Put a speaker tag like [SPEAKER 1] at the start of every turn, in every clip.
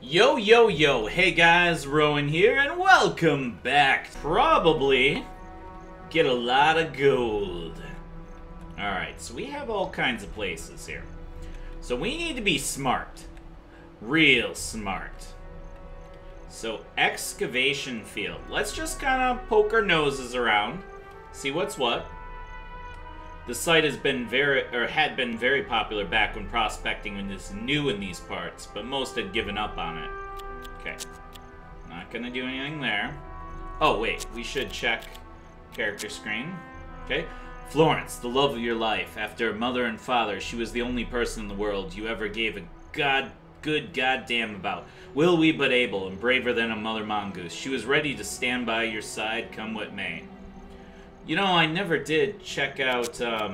[SPEAKER 1] Yo, yo, yo, hey guys, Roawyn here, and welcome back. Probably get a lot of gold. Alright, so we have all kinds of places here. So we need to be smart. Real smart. So, excavation field. Let's just kind of poke our noses around, see what's what. The site has been very, or had been very popular back when prospecting was new in these parts, but most had given up on it. Okay. Not gonna do anything there. Oh, wait, we should check character screen. Okay. Florence, the love of your life. After mother and father, she was the only person in the world you ever gave a god good goddamn about. Will we but able and braver than a mother mongoose. She was ready to stand by your side come what may. You know, I never did check out um,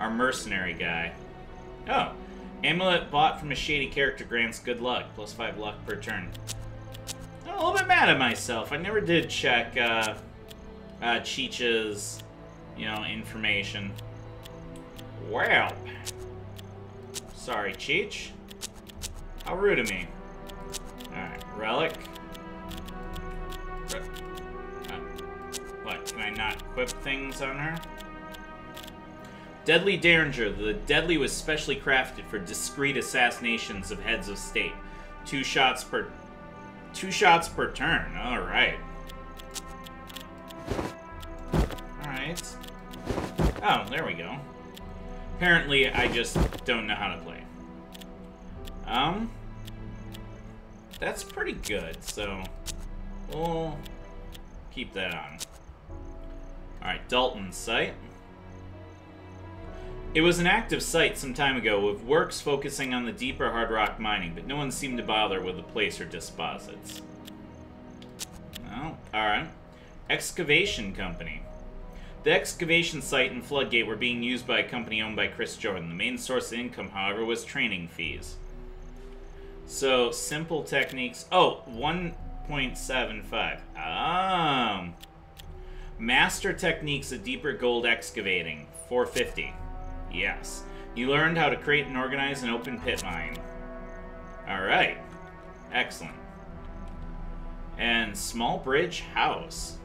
[SPEAKER 1] our mercenary guy. Oh, amulet bought from a shady character grants good luck, plus five luck per turn. I'm a little bit mad at myself. I never did check uh, uh, Cheech's, you know, information. Well, sorry, Cheech. How rude of me. Alright, relic. Re what, can I not equip things on her? Deadly Derringer. The Deadly was specially crafted for discreet assassinations of heads of state. Two shots per... Two shots per turn. Alright. Alright. Oh, there we go. Apparently, I just don't know how to play. Um... That's pretty good, so... We'll keep that on. Alright, Dalton site. It was an active site some time ago, with works focusing on the deeper hard rock mining, but no one seemed to bother with the place or disposits. Oh, alright. Excavation Company. The excavation site and floodgate were being used by a company owned by Chris Jordan. The main source of income, however, was training fees. So, simple techniques. Oh, 1.75. Um, Master techniques of deeper gold excavating. 450. Yes. You learned how to create and organize an open pit mine. Alright. Excellent. And small bridge house.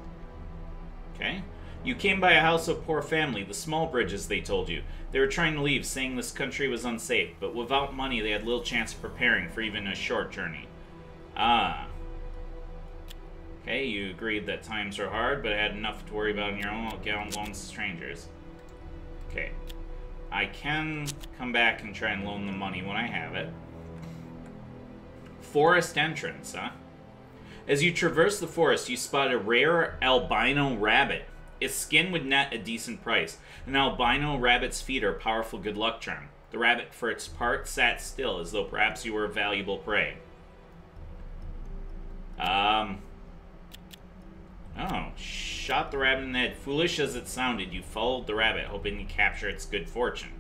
[SPEAKER 1] Okay. You came by a house of poor family, the small bridges, they told you. They were trying to leave, saying this country was unsafe, but without money they had little chance of preparing for even a short journey. Ah. Okay, you agreed that times are hard, but I had enough to worry about on your own while getting loans to strangers. Okay. I can come back and try and loan the money when I have it. Forest entrance, huh? As you traverse the forest, you spot a rare albino rabbit. Its skin would net a decent price. An albino rabbit's feet are a powerful good luck charm. The rabbit, for its part, sat still, as though perhaps you were a valuable prey. Um, Oh, shot the rabbit in the head. Foolish as it sounded, you followed the rabbit, hoping to capture its good fortune.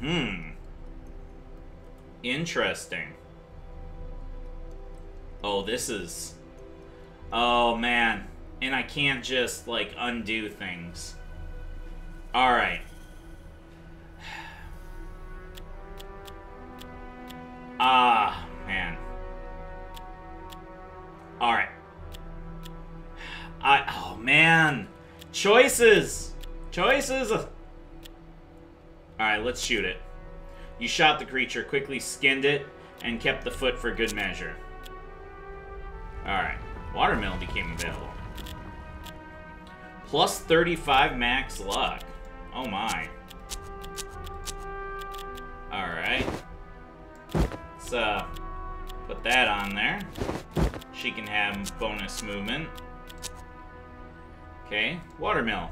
[SPEAKER 1] Hmm. Interesting. Oh, this is... Oh, man. And I can't just, like, undo things. Alright. Ah, man. Alright. I oh man. Choices. Choices. All right, let's shoot it. You shot the creature, quickly skinned it, and kept the foot for good measure. Alright. Watermelon became available. Plus 35 max luck. Oh my. Alright. Let's uh, put that on there. She can have bonus movement. Okay, watermill.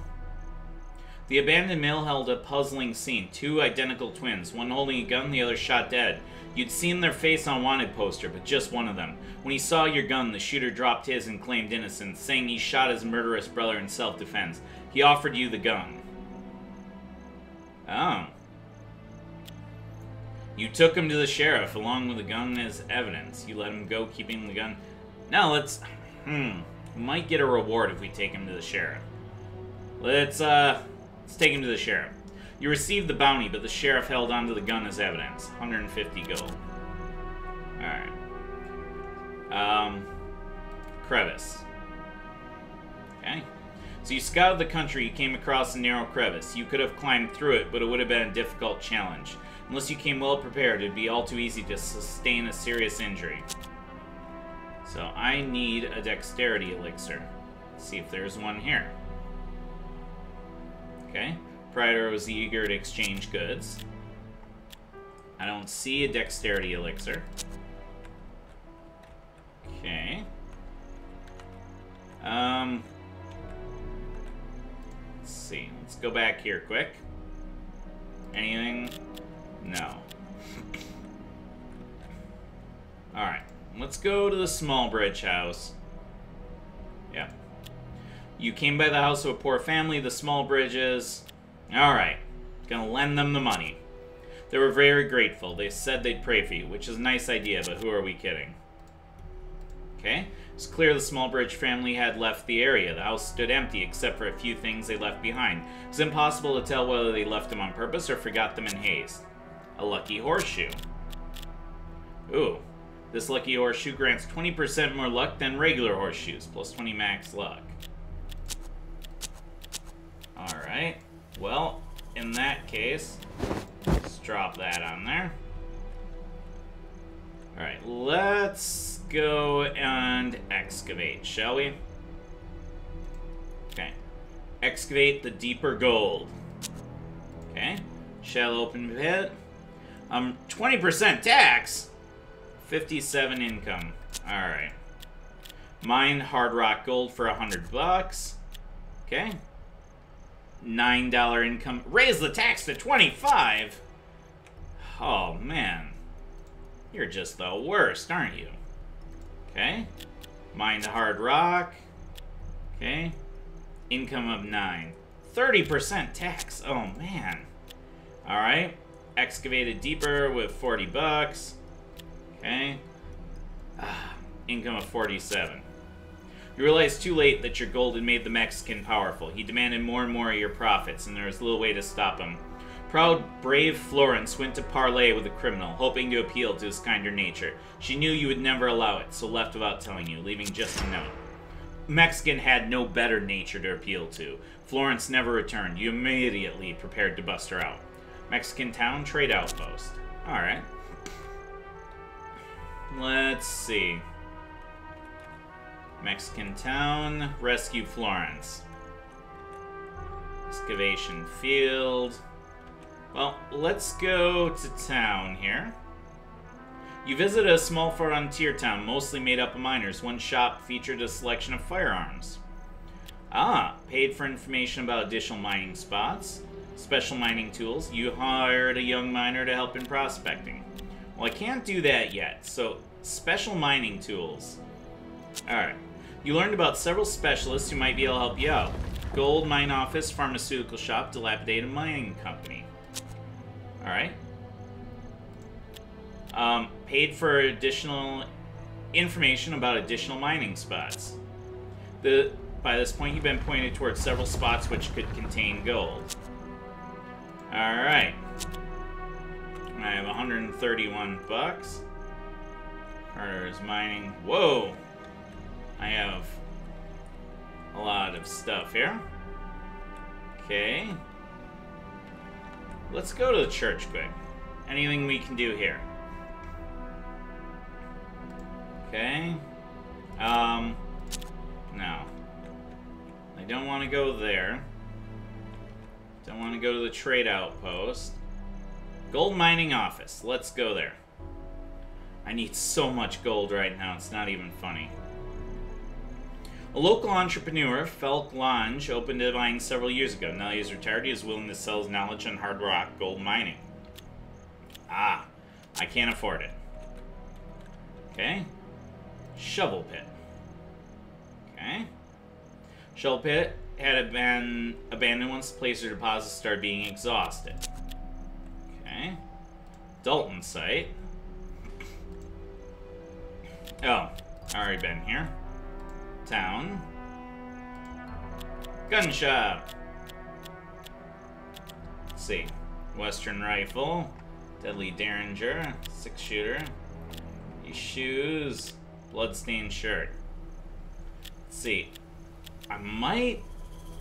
[SPEAKER 1] The abandoned mill held a puzzling scene. Two identical twins, one holding a gun, the other shot dead. You'd seen their face on wanted poster, but just one of them. When he saw your gun, the shooter dropped his and claimed innocence, saying he shot his murderous brother in self-defense. He offered you the gun. Oh. You took him to the sheriff, along with the gun as evidence. You let him go, keeping the gun... Now let's... Hmm. Might get a reward if we take him to the sheriff. Let's, uh, let's take him to the sheriff. You received the bounty, but the sheriff held onto the gun as evidence. 150 gold. Alright. Um, crevice. Okay. So you scouted the country, you came across a narrow crevice. You could have climbed through it, but it would have been a difficult challenge. Unless you came well prepared, it'd be all too easy to sustain a serious injury. So I need a dexterity elixir. Let's see if there's one here. Okay. Praetor was eager to exchange goods. I don't see a dexterity elixir. Okay. Um, let's see. Let's go back here quick. Anything? No. Alright. Let's go to the small bridge house. Yeah. You came by the house of a poor family, the small bridges. Alright. Gonna lend them the money. They were very grateful. They said they'd pray for you, which is a nice idea, but who are we kidding? Okay. It's clear the Smallbridge family had left the area. The house stood empty except for a few things they left behind. It's impossible to tell whether they left them on purpose or forgot them in haste. A lucky horseshoe. Ooh. This lucky horseshoe grants 20% more luck than regular horseshoes, plus 20 max luck. Alright. Well, in that case, let's drop that on there. Alright, let's go and excavate, shall we? Okay. Excavate the deeper gold. Okay. Shell open pit. Um, 20% tax? 57 income. Alright. Mine hard rock gold for 100 bucks. Okay. $9 income. Raise the tax to 25 Oh, man. You're just the worst, aren't you? Okay. Mine the hard rock. Okay. Income of 9. 30% tax. Oh, man. Alright. Excavated deeper with 40 bucks. Okay. Ah, income of 47. You realized too late that your gold had made the Mexican powerful. He demanded more and more of your profits, and there was little way to stop him. Proud, brave Florence went to parley with the criminal, hoping to appeal to his kinder nature. She knew you would never allow it, so left without telling you, leaving just a note. Mexican had no better nature to appeal to. Florence never returned. You immediately prepared to bust her out. Mexican town trade outpost. Alright. Let's see. Mexican town, rescue Florence. Excavation field. Well, let's go to town here. You visit a small frontier town, mostly made up of miners. One shop featured a selection of firearms. Ah, paid for information about additional mining spots, special mining tools. You hired a young miner to help in prospecting. Well, I can't do that yet, so special mining tools. Alright. You learned about several specialists who might be able to help you out. Gold mine office, pharmaceutical shop, dilapidated mining company. Alright. Um, paid for additional information about additional mining spots. The By this point, you've been pointed towards several spots which could contain gold. Alright. I have 131 bucks. Carter's mining. Whoa! I have a lot of stuff here. Okay. Let's go to the church quick. Anything we can do here? Okay. Um, no. I don't want to go there. Don't want to go to the trade outpost. Gold mining office. Let's go there. I need so much gold right now, it's not even funny. A local entrepreneur, Felk Lange, opened a mine several years ago. Now he is retired, he is willing to sell his knowledge on hard rock gold mining. Ah, I can't afford it. Okay. Shovel pit. Okay. Shovel pit had been abandoned once the placer deposits started being exhausted. Dalton site. Oh, already been here town. Gun shop. Let's see. Western rifle. Deadly Derringer. Six shooter. These shoes. Bloodstained shirt. Let's see. I might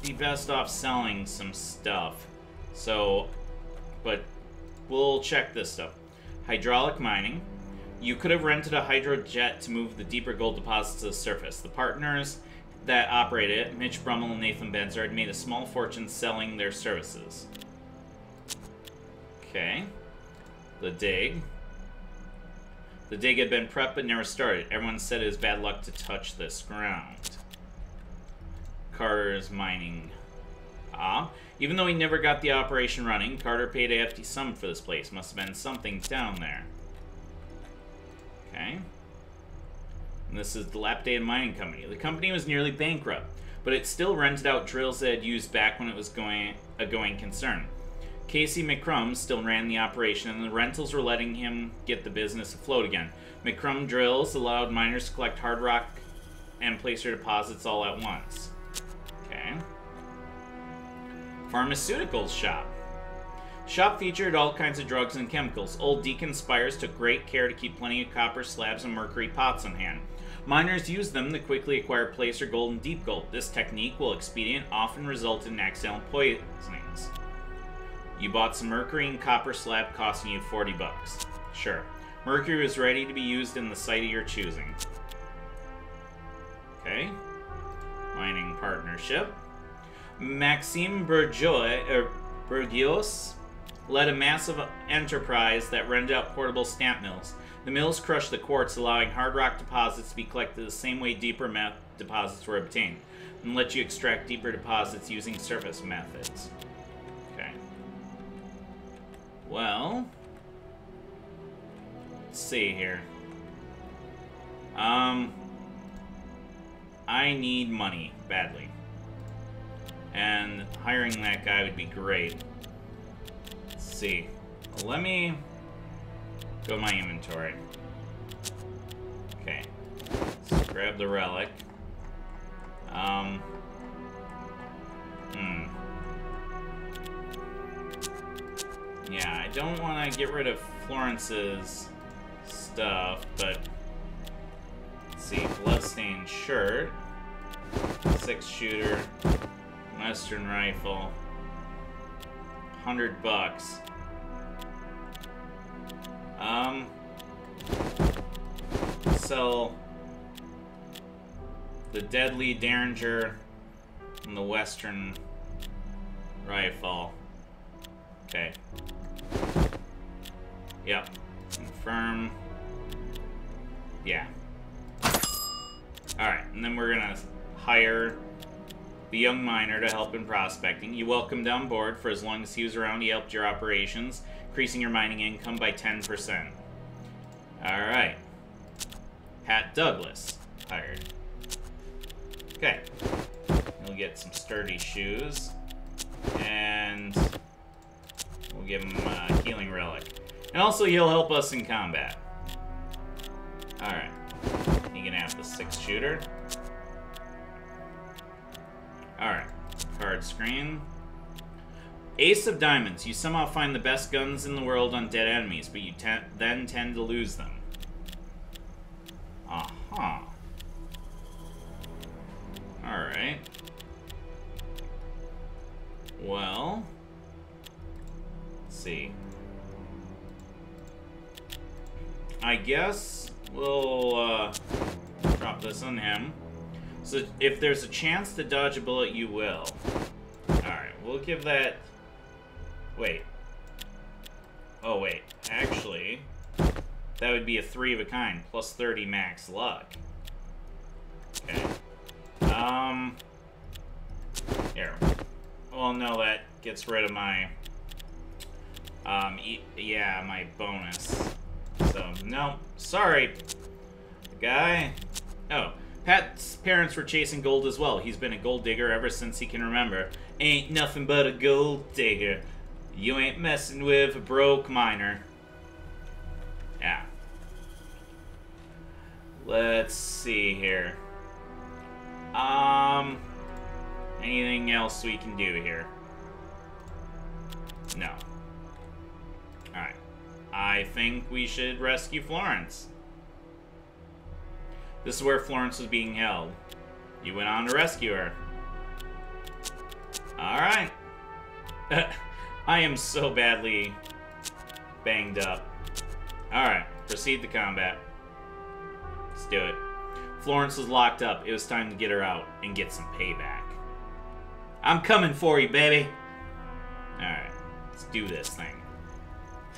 [SPEAKER 1] be best off selling some stuff. So, but we'll check this stuff. Hydraulic mining. You could have rented a hydrojet to move the deeper gold deposits to the surface. The partners that operate it, Mitch Brummel and Nathan Benzer, had made a small fortune selling their services. Okay. The dig. The dig had been prepped but never started. Everyone said it was bad luck to touch this ground. Carter's mining. Ah. Even though he never got the operation running, Carter paid a hefty sum for this place. Must have been something down there. Okay. And this is the Dilapidated Mining Company. The company was nearly bankrupt, but it still rented out drills it had used back when it was going a going concern. Casey McCrum still ran the operation, and the rentals were letting him get the business afloat again. McCrum drills allowed miners to collect hard rock and placer deposits all at once. Okay. Pharmaceuticals shop. Shop featured all kinds of drugs and chemicals. Old Deacon Spires took great care to keep plenty of copper slabs and mercury pots on hand. Miners used them to quickly acquire placer gold and deep gold. This technique, while expedient, often resulted in accidental poisonings. You bought some mercury and copper slab costing you 40 bucks. Sure. Mercury was ready to be used in the site of your choosing. Okay. Mining partnership. Maxime Bourgeois, er, Bourgios led a massive enterprise that rented out portable stamp mills. The mills crushed the quartz, allowing hard rock deposits to be collected the same way deeper meth deposits were obtained, and let you extract deeper deposits using surface methods. Okay. Well, let's see here. Um, I need money badly. And hiring that guy would be great. Let's see. Let me go my inventory. Okay. Let's grab the relic. Um. Hmm. Yeah, I don't want to get rid of Florence's stuff, but... Let's see, Bloodstained shirt. Six shooter. Western rifle. Hundred bucks. Um. Sell the deadly Derringer and the Western rifle. Okay. Yep. Confirm. Yeah. Alright, and then we're gonna hire the young miner to help in prospecting. You welcomed on board. For as long as he was around, he helped your operations, increasing your mining income by 10%. Alright. Pat Douglas, hired. Okay. He'll get some sturdy shoes. And we'll give him a healing relic. And also, he'll help us in combat. Alright. He can have the six shooter. Alright. Card screen. Ace of Diamonds. You somehow find the best guns in the world on dead enemies, but you then tend to lose them. Aha. Alright. Well... Let's see. I guess we'll uh, drop this on him. So if there's a chance to dodge a bullet, you will. Alright, we'll give that... Wait. Oh, wait. Actually, that would be a 3 of a kind, plus 30 max luck. Okay. Um... Here. Well, no, that gets rid of my... Um, e yeah, my bonus. So, no. Sorry. Guy. Oh. Pat's parents were chasing gold as well. He's been a gold digger ever since he can remember. Ain't nothing but a gold digger. You ain't messing with a broke miner. Yeah. Let's see here. Um, anything else we can do here? No. Alright. I think we should rescue Florence. This is where Florence was being held. You went on to rescue her. Alright. I am so badly banged up. Alright, proceed to combat. Let's do it. Florence was locked up. It was time to get her out and get some payback. I'm coming for you, baby. Alright, let's do this thing.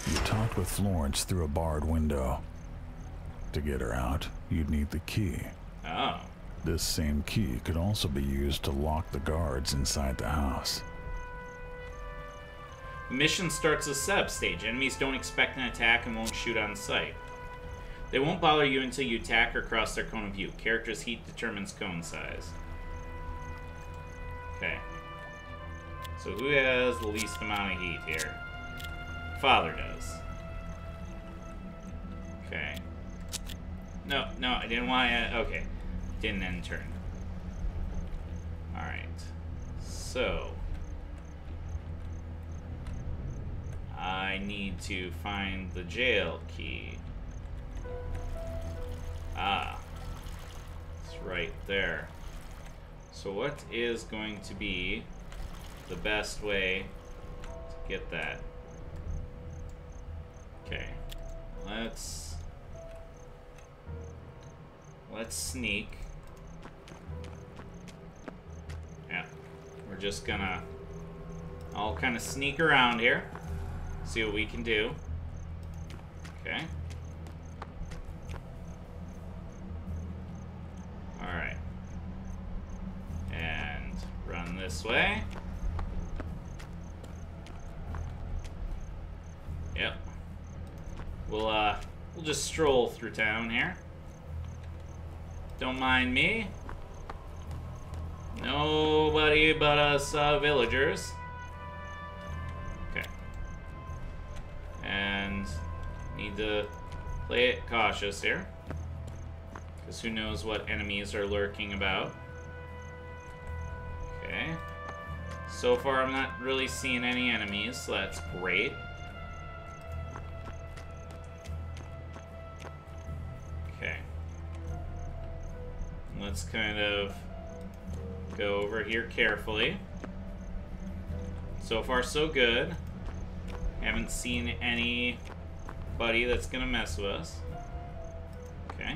[SPEAKER 2] You talked with Florence through a barred window. To get her out, you'd need the key.
[SPEAKER 1] Oh.
[SPEAKER 2] This same key could also be used to lock the guards inside the house.
[SPEAKER 1] Mission starts a setup stage. Enemies don't expect an attack and won't shoot on sight. They won't bother you until you attack or cross their cone of view. Character's heat determines cone size. Okay. So who has the least amount of heat here? Father does. Okay. No, no, I didn't want to... Okay. Didn't end turn. Alright. So... I need to find the jail key. Ah. It's right there. So what is going to be the best way to get that? Okay. Let's... Let's sneak. Yeah. We're just gonna all kind of sneak around here. See what we can do. Okay. Alright. And run this way. Yep. We'll, uh, we'll just stroll through town here. Don't mind me. Nobody but us uh, villagers. Okay. And need to play it cautious here. Because who knows what enemies are lurking about. Okay. So far I'm not really seeing any enemies, so that's great. Let's kind of go over here carefully. So far, so good. Haven't seen anybody that's gonna mess with us. Okay.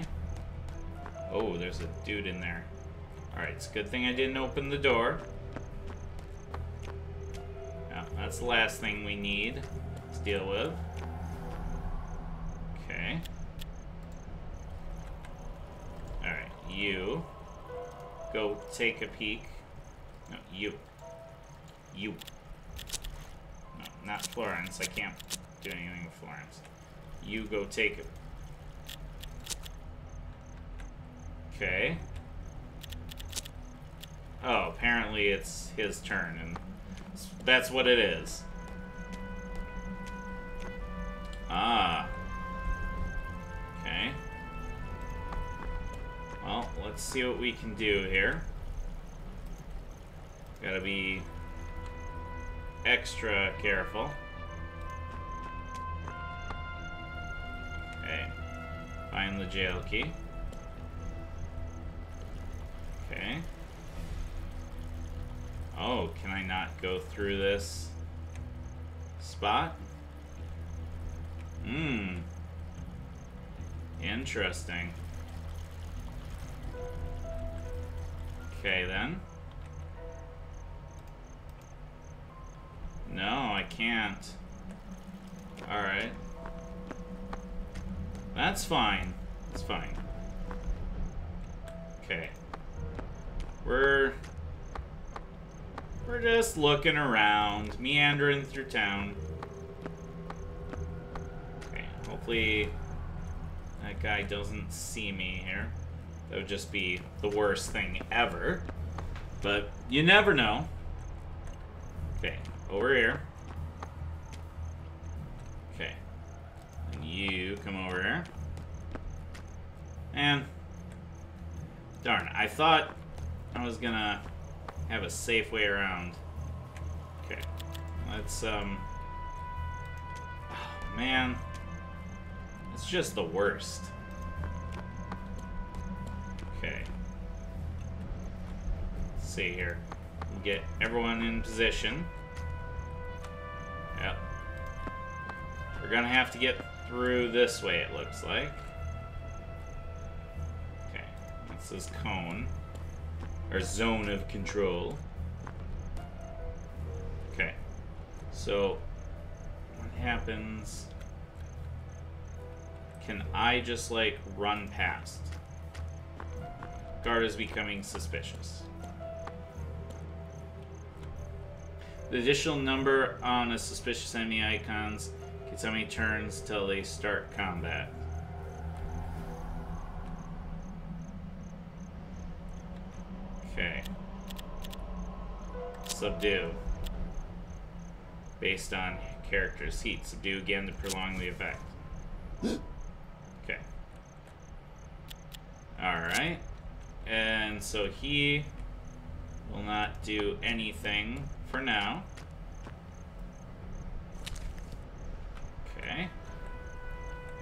[SPEAKER 1] Oh, there's a dude in there. Alright, it's a good thing I didn't open the door. Yeah, that's the last thing we need to deal with. Okay. Alright, you go take a peek. No, you. You. No, not Florence. I can't do anything with Florence. You go take it. Okay. Oh, apparently it's his turn, and that's what it is. Ah. Okay. Well, let's see what we can do here. Gotta be extra careful. Okay. Find the jail key. Okay. Oh, can I not go through this spot? Hmm. Interesting. Okay, then. No, I can't. Alright. That's fine. That's fine. Okay. We're... We're just looking around, meandering through town. Okay, hopefully that guy doesn't see me here. That would just be the worst thing ever. But you never know. Okay, over here. Okay. And you come over here. And... Darn, I thought I was gonna have a safe way around. Okay. Let's, um... Oh, man. It's just the worst. See here. Get everyone in position. Yep. We're gonna have to get through this way, it looks like. Okay, this is cone. Our zone of control. Okay. So, what happens... Can I just, like, run past? Guard is becoming suspicious. The additional number on a suspicious enemy icons gets how many turns till they start combat. Okay. Subdue. Based on character's heat. Subdue again to prolong the effect. Okay. Alright. And so he will not do anything for now. Okay.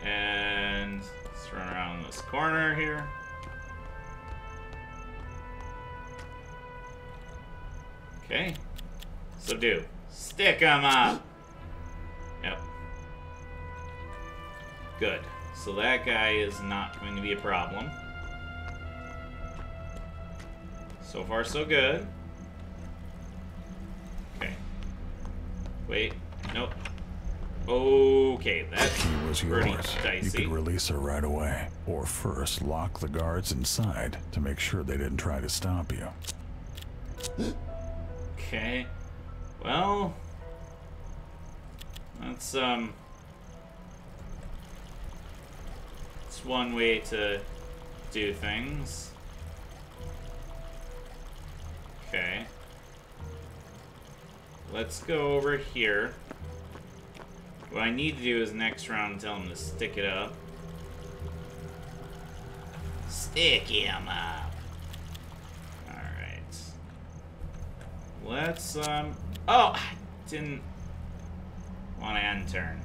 [SPEAKER 1] And let's run around this corner here. Okay. Subdue. Stick him up! Yep. Good. So that guy is not going to be a problem. So far, so good. Okay. Wait. Nope. Okay, that
[SPEAKER 2] was
[SPEAKER 1] pretty
[SPEAKER 2] yours. You could release her right away. Or first, lock the guards inside to make sure they didn't try to stop you.
[SPEAKER 1] Okay. Well, that's um, it's one way to do things. Okay. Let's go over here. What I need to do is next round tell him to stick it up. Stick him up. Alright. Let's, um... Oh! I didn't want to end turn.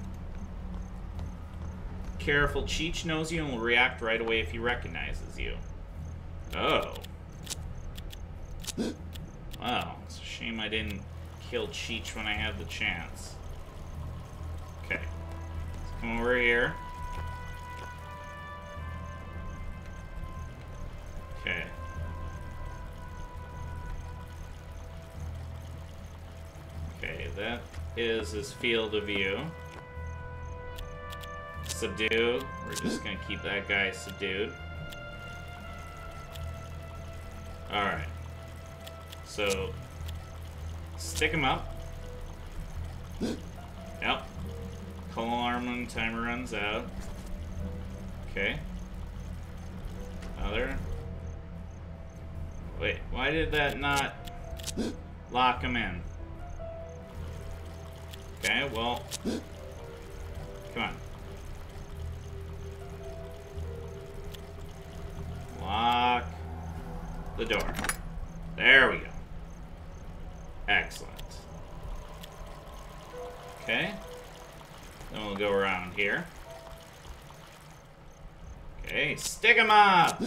[SPEAKER 1] Careful, Cheech knows you and will react right away if he recognizes you. Oh. Wow, it's a shame I didn't kill Cheech when I had the chance. Okay. Let's come over here. Okay. Okay, that is his field of view. Subdue. We're just gonna keep that guy subdued. Alright. So, stick him up. Yep. Call alarm when timer runs out. Okay. Other. Wait, why did that not lock him in? Okay, well. Come on. Lock the door. There we go. Excellent. Okay. Then we'll go around here. Okay, stick 'em up!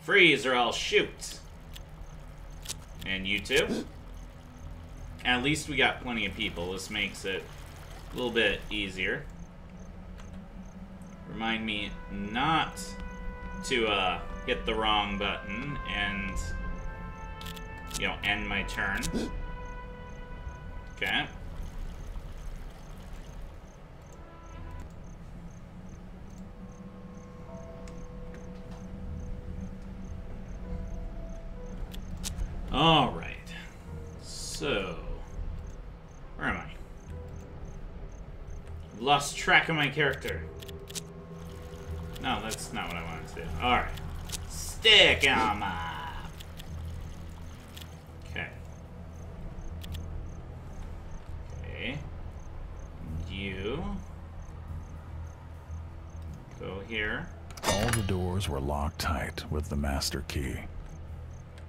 [SPEAKER 1] Freeze or I'll shoot. And you too. At least we got plenty of people. This makes it a little bit easier. Remind me not to uh, hit the wrong button and, you know, end my turn. Okay. All right. So, where am I? Lost track of my character. No, that's not what I wanted to do. All right. Stick 'em up. you. Go here.
[SPEAKER 2] All the doors were locked tight with the master key.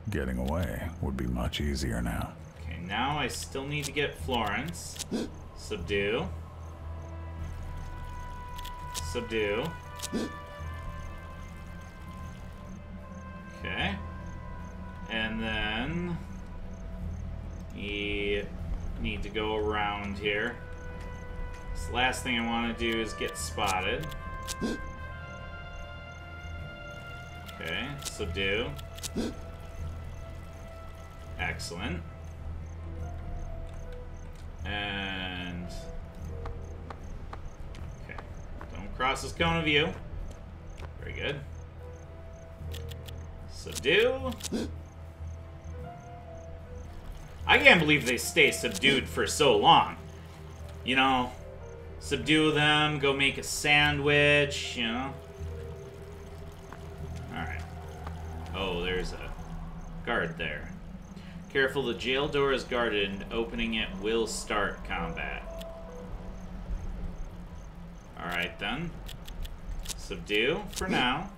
[SPEAKER 2] Getting away would be much easier now.
[SPEAKER 1] Okay, now I still need to get Florence. Subdue. Subdue. Okay. And then... We need to go around here last thing I want to do is get spotted. Okay, subdue. Excellent. And... Okay, don't cross this cone of view. Very good. Subdue. I can't believe they stay subdued for so long. You know, subdue them, go make a sandwich, you know. Alright. Oh, there's a guard there. Careful, the jail door is guarded and opening it will start combat. Alright then. Subdue for now.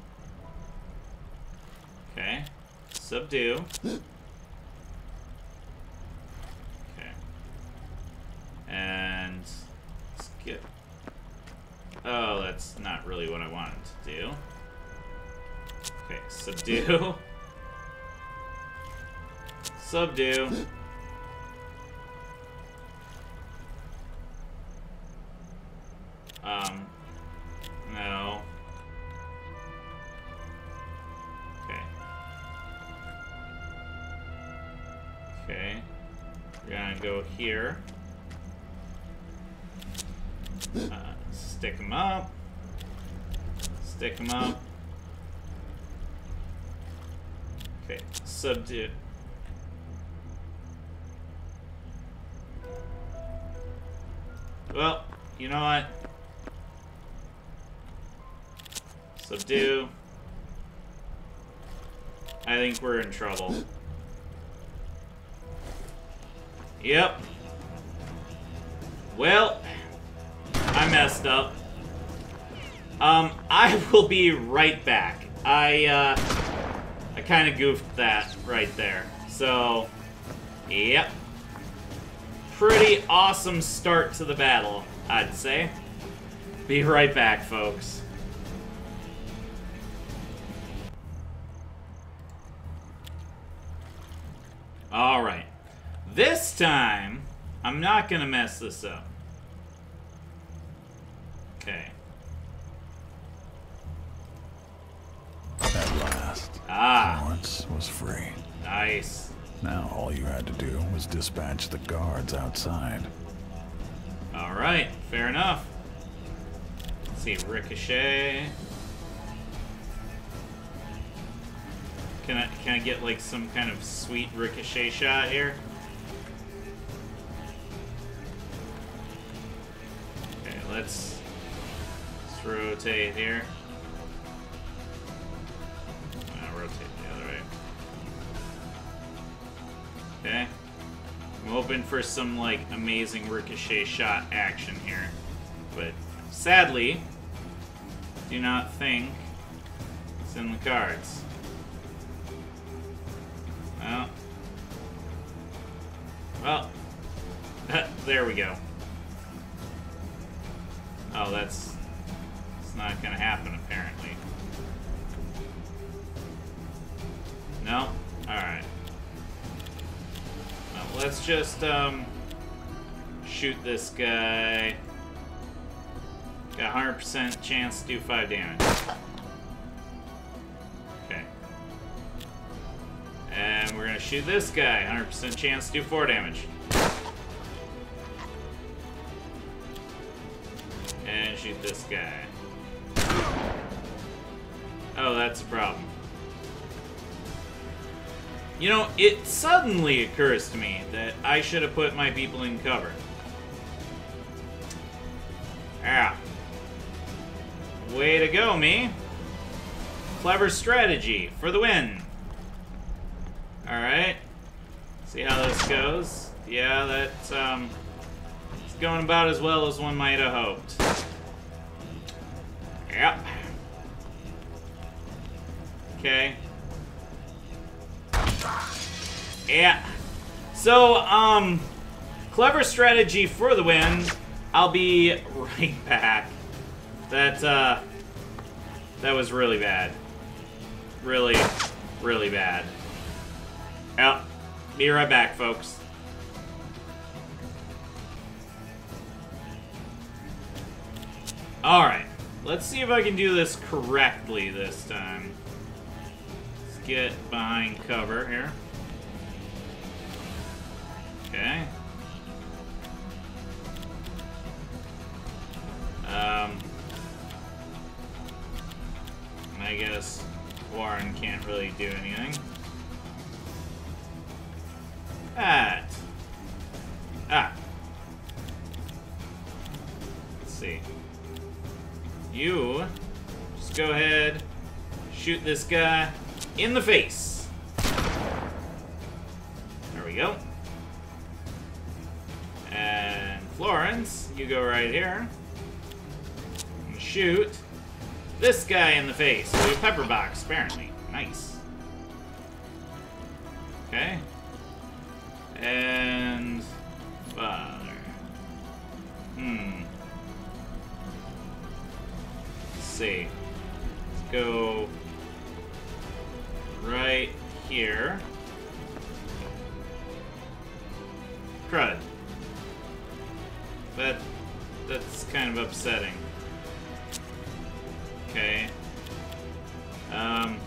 [SPEAKER 1] Okay. Subdue. Subdue. subdue. Um, no. Okay. Okay. We're gonna go here. Uh, stick them up. Stick them up. Okay, subdue. Well, you know what? Subdue. I think we're in trouble. Yep. Well, I messed up. Um, I will be right back. I, uh, kind of goofed that right there. So, yep. Pretty awesome start to the battle, I'd say. Be right back, folks. Alright. This time, I'm not gonna mess this up. Okay. Ah,
[SPEAKER 2] Florence was free.
[SPEAKER 1] nice.
[SPEAKER 2] Now all you had to do was dispatch the guards outside.
[SPEAKER 1] Alright, fair enough. Let's see, Ricochet. Can I can I get like some kind of sweet ricochet shot here? Okay, let's let's rotate here. Rotate the other way. Okay. I'm hoping for some like amazing ricochet shot action here. But sadly, do not think it's in the cards. Well. Well. there we go. Oh, that's... It's not gonna happen, let's just, um... Shoot this guy. Got 100% chance to do 5 damage. Okay. And we're gonna shoot this guy. 100% chance to do 4 damage. And shoot this guy. Oh, that's a problem. You know, it suddenly occurs to me that I should have put my people in cover. Yeah. Way to go, me. Clever strategy for the win. Alright. See how this goes. Yeah, that's, um... It's going about as well as one might have hoped. Yep. Okay. Yeah. So, um... Clever strategy for the win. I'll be right back. That, uh... That was really bad. Really, really bad. Yep. Be right back, folks. Alright. Let's see if I can do this correctly this time. Let's get behind cover here. Okay. Um, I guess Warren can't really do anything. That. Ah. Let's see. You just go ahead, shoot this guy in the face. You go right here. And shoot this guy in the face with a pepper box, apparently. Nice. Okay. And father. Hmm. Let's see. Let's go right here. Crud. That that's kind of upsetting. Okay. Um.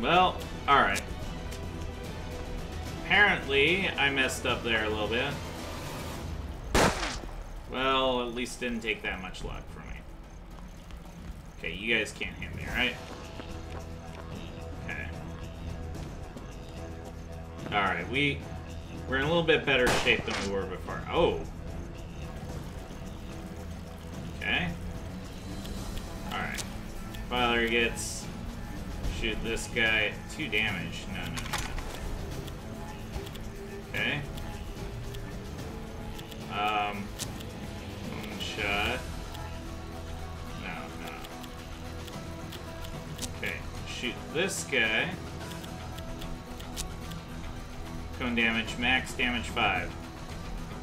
[SPEAKER 1] Well, alright. Apparently, I messed up there a little bit. Well, at least didn't take that much luck from me. Okay, you guys can't hit me, right? Okay. Alright, we... We're in a little bit better shape than we were before. Oh! Father gets... Shoot this guy. Two damage. No, no, no. Okay. Um... One shot. No, no. Okay. Shoot this guy. Cone damage, max damage 5.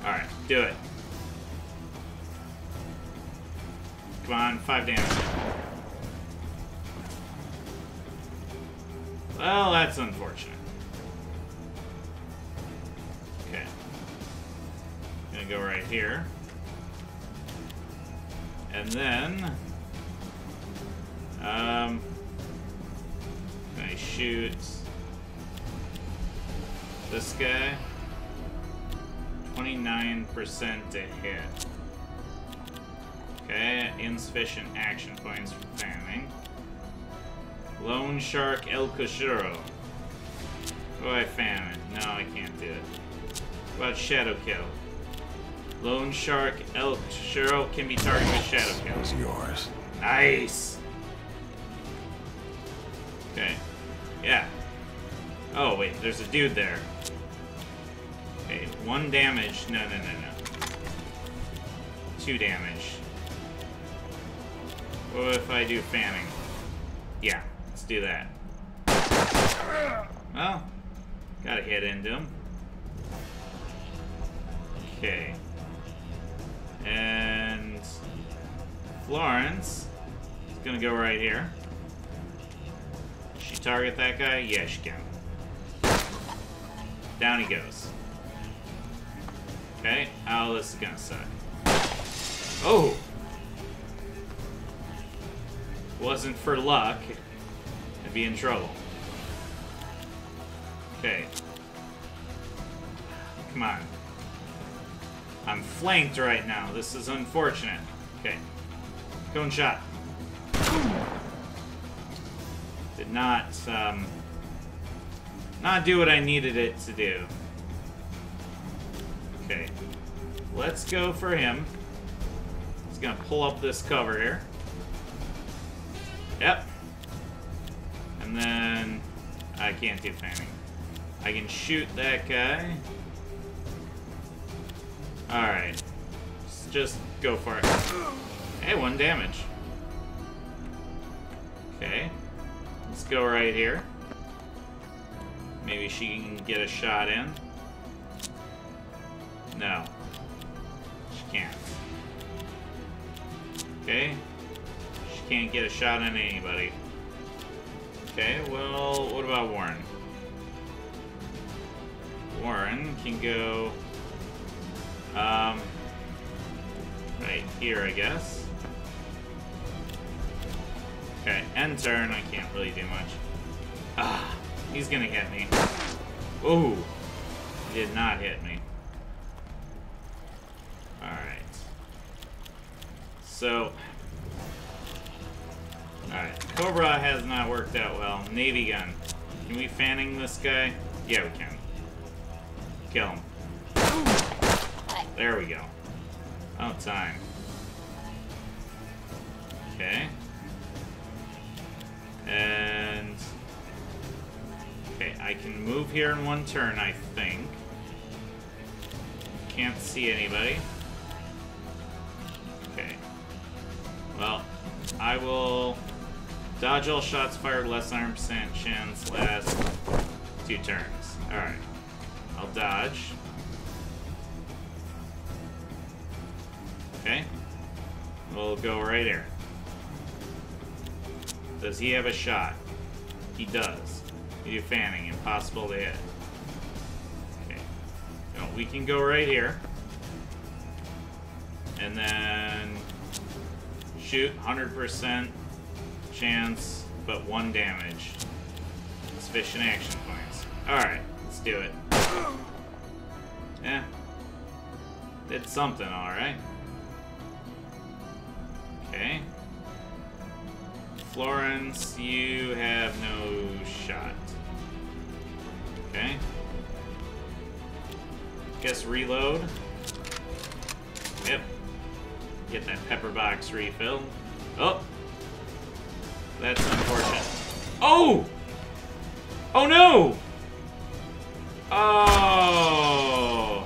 [SPEAKER 1] Alright, do it. Come on, 5 damage. Well, that's unfortunate. Okay. Gonna go right here. And then... Um... I shoot this guy. 29% to hit. Okay, insufficient action points for fanning. Lone Shark El Koshiro. Oh, I fan it. No, I can't do it. What about Shadow Kill? Lone Shark El Koshiro can be targeted with Shadow Kill.
[SPEAKER 2] It's yours.
[SPEAKER 1] Nice! Okay. Yeah. Oh, wait, there's a dude there. Okay, one damage. No, no, no, no. Two damage. What if I do fanning? Yeah, let's do that. Well, gotta hit into him. Okay. And Florence is gonna go right here. She target that guy? Yeah, she can. Down he goes. Okay. Oh, this is gonna suck. Oh! Wasn't for luck, Be in trouble. Okay. Come on. I'm flanked right now. This is unfortunate. Okay. Cone shot. Did not, um, not do what I needed it to do. Okay. Let's go for him. He's gonna pull up this cover here. Yep. And then I can't do fanning. I can shoot that guy. Alright. Just go for it. Hey, one damage. Okay. Let's go right here. Maybe she can get a shot in. No. She can't. Okay. She can't get a shot on anybody. Okay, well, what about Warren? Warren can go... Um... Right here, I guess. Okay, end turn. I can't really do much. Ah, he's gonna hit me. Ooh, he did not hit me. Alright. So, alright, Cobra has not worked out well. Navy gun. Can we fanning this guy? Yeah, we can. Kill him. There we go. Oh, time. Okay. And... Okay, I can move here in one turn, I think. Can't see anybody. Okay. Well, I will dodge all shots fired less arm percent chance last two turns. Alright. I'll dodge. Okay. We'll go right here. Does he have a shot? He does. You do fanning, impossible to hit. Okay. No, we can go right here. And then shoot, 100% chance, but one damage. Sufficient action points. Alright, let's do it. Yeah. Did something, alright. Okay. Florence, you have no shot. Okay. Guess reload. Yep. Get that pepper box refilled. Oh! That's unfortunate. Oh! Oh no! Oh!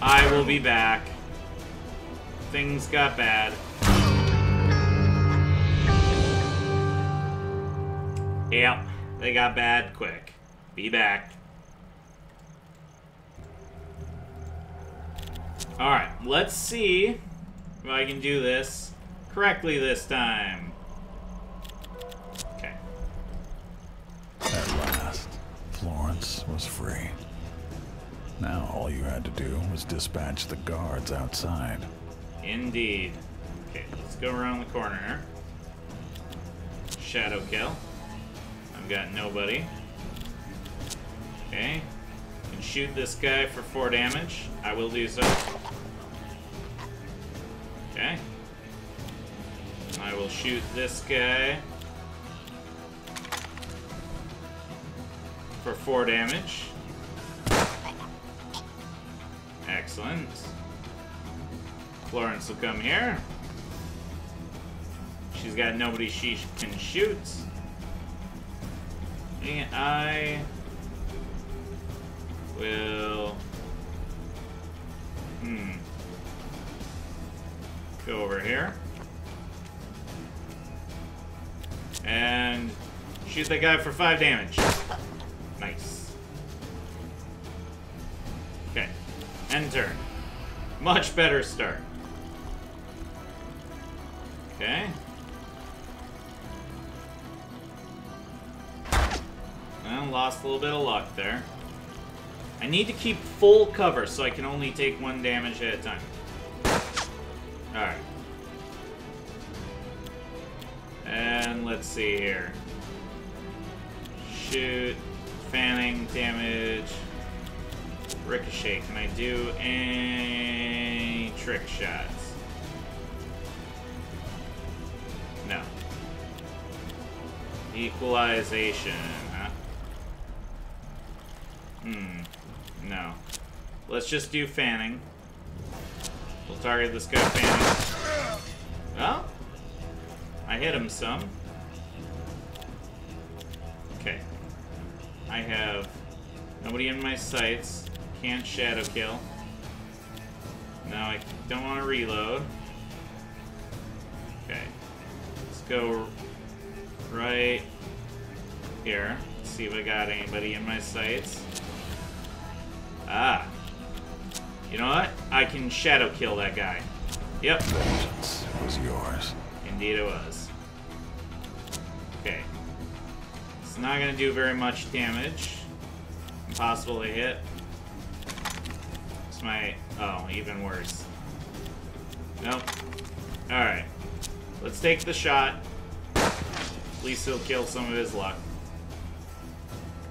[SPEAKER 1] I will be back. Things got bad. Yep, they got bad quick. Be back. Alright, let's see if I can do this correctly this time.
[SPEAKER 2] Was free. Now all you had to do was dispatch the guards outside.
[SPEAKER 1] Indeed. Okay, let's go around the corner here. Shadow kill. I've got nobody. Okay. Can shoot this guy for four damage. I will do so. Okay. I will shoot this guy for four damage. Excellent. Florence will come here. She's got nobody she can shoot. And I will... Hmm. Go over here. And shoot that guy for five damage. Nice. Okay. End turn. Much better start. Okay. Well, lost a little bit of luck there. I need to keep full cover so I can only take one damage at a time. Alright. And let's see here. Shoot. Fanning, damage. Ricochet. Can I do any trick shots? No. Equalization, huh? Hmm. No. Let's just do fanning. We'll target this guy fanning. Well, I hit him some. I have nobody in my sights. Can't shadow kill. Now I don't want to reload. Okay. Let's go right here. See if I got anybody in my sights. Ah. You know what? I can shadow kill that guy. Yep.
[SPEAKER 2] Vengeance was yours.
[SPEAKER 1] Indeed it was. Not gonna do very much damage. Impossible to hit. It's my... Oh, even worse. Nope. Alright. Let's take the shot. At least he'll kill some of his luck.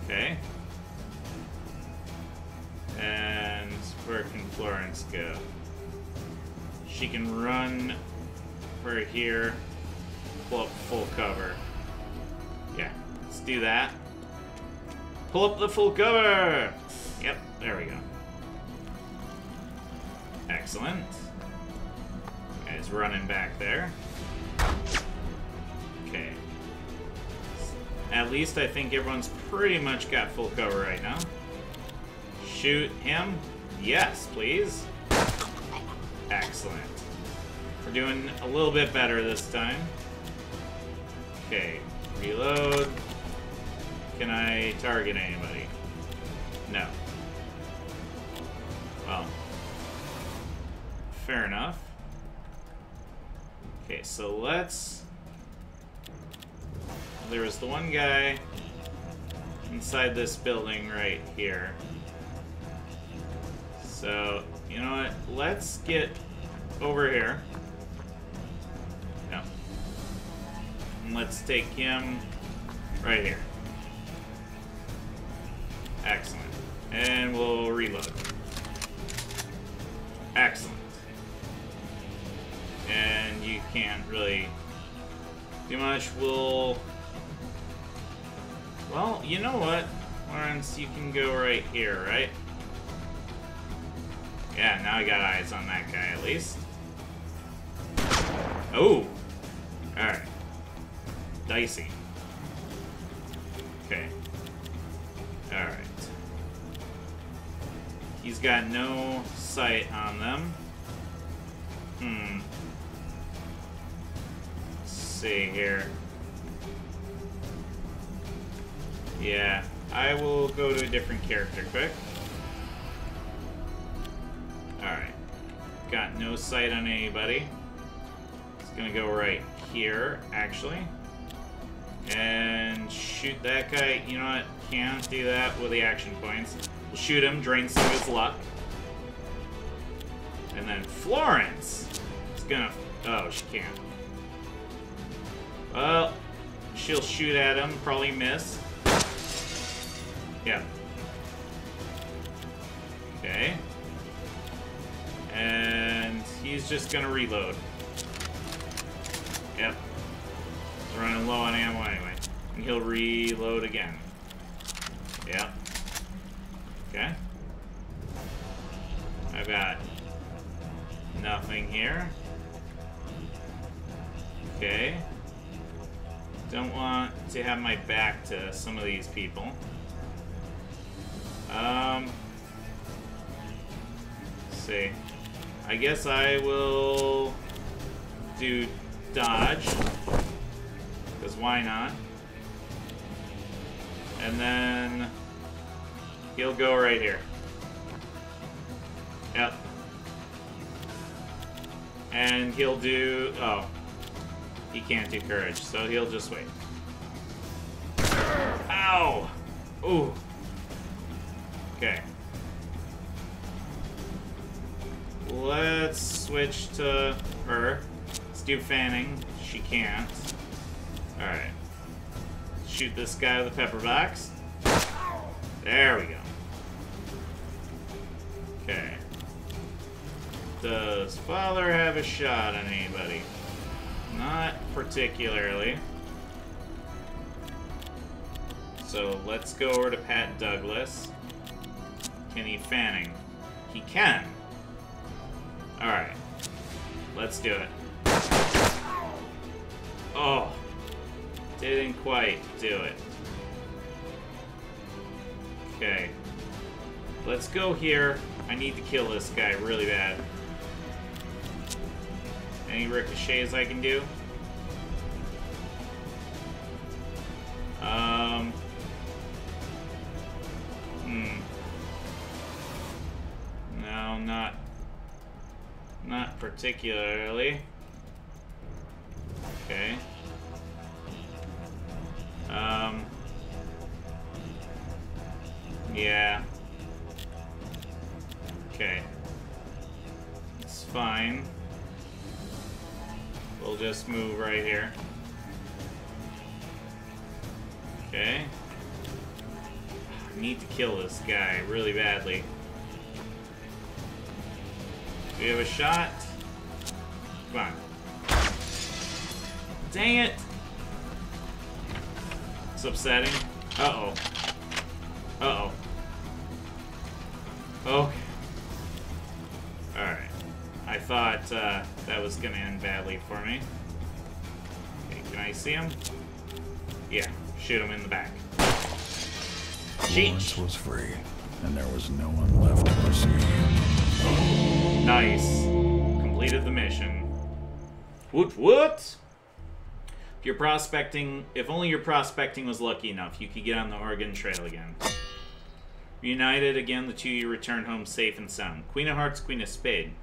[SPEAKER 1] Okay. And where can Florence go? She can run for here, pull up full cover. Yeah, do that. Pull up the full cover! Yep, there we go. Excellent. Guy's running back there. Okay. At least I think everyone's pretty much got full cover right now. Shoot him. Yes, please. Excellent. We're doing a little bit better this time. Okay, reload. Can I target anybody? No. Well, fair enough. Okay, so let's... There was the one guy inside this building right here. So, you know what? Let's get over here. No. And let's take him right here. Excellent. And we'll reload. Excellent. And you can't really do much. We'll... Well, you know what, Lawrence? You can go right here, right? Yeah, now I got eyes on that guy at least. Oh! Alright. Dicey. Got no sight on them. Hmm. Let's see here. Yeah, I will go to a different character quick. Alright. Got no sight on anybody. It's gonna go right here, actually. And shoot that guy. You know what? Can't do that with the action points. Shoot him, drain some of his luck. And then Florence is gonna... Oh, she can't. Well, she'll shoot at him, probably miss. Yeah. Okay. And he's just gonna reload. Yep. He's running low on ammo anyway. And he'll reload again. Yep. Okay. I've got nothing here. Okay. Don't want to have my back to some of these people. Um, see. I guess I will do dodge. Because why not? And then he'll go right here. Yep. And he'll do... Oh. He can't do courage, so he'll just wait. Ow! Ooh. Okay. Let's switch to her. Let's do fanning. She can't. Alright. Shoot this guy with a pepper box. There we go. Does father have a shot on anybody? Not particularly. So let's go over to Pat Douglas. Can he fanning? He can. Alright. Let's do it. Oh. Didn't quite do it. Okay. Let's go here. I need to kill this guy really bad. Any ricochets I can do? Um. Hmm. No, not. Not particularly. Okay. Um. Yeah. Okay. It's fine. We'll just move right here. Okay. I need to kill this guy really badly. Do we have a shot? Come on. Dang it! It's upsetting. Uh-oh. Uh-oh. Okay. Was gonna end badly for me. Okay, can I see him? Yeah, shoot him in the back.
[SPEAKER 2] Florence was free, and there was no one left to pursue.
[SPEAKER 1] Nice. Completed the mission. Woot woot! If you're prospecting, if only your prospecting was lucky enough, you could get on the Oregon Trail again. Reunited again, the two you return home safe and sound. Queen of Hearts, Queen of Spade.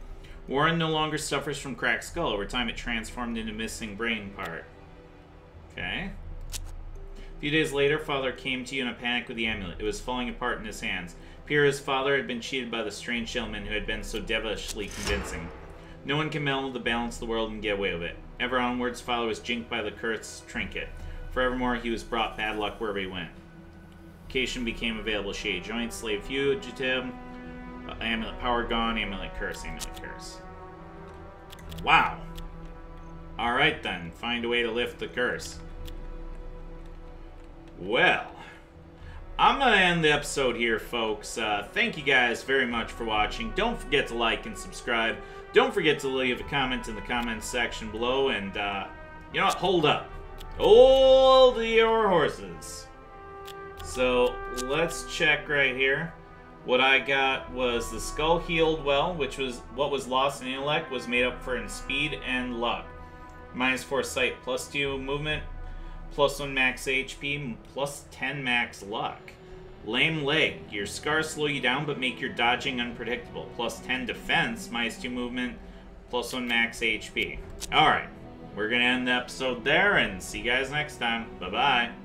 [SPEAKER 1] Warren no longer suffers from cracked skull. Over time, it transformed into missing brain part. Okay. A few days later, father came to you in a panic with the amulet. It was falling apart in his hands. Pierre, his father, had been cheated by the strange gentleman who had been so devilishly convincing. No one can meld the balance of the world and get away with it. Ever onwards, father was jinked by the cursed trinket. Forevermore, he was brought bad luck wherever he went. Location became available. Shade joint, slave fugitive, uh, amulet power gone, amulet curse, amulet curse. Wow. Alright then, find a way to lift the curse. Well, I'm going to end the episode here, folks. Uh, thank you guys very much for watching. Don't forget to like and subscribe. Don't forget to leave a comment in the comments section below. And, uh, you know what? Hold up. Hold your horses. So, let's check right here. What I got was the skull healed well, which was what was lost in intellect was made up for in speed and luck. Minus 4 sight, plus 2 movement, plus 1 max HP, plus 10 max luck. Lame leg. Your scars slow you down but make your dodging unpredictable. Plus 10 defense, minus 2 movement, plus 1 max HP. Alright, we're going to end the episode there and see you guys next time. Bye-bye.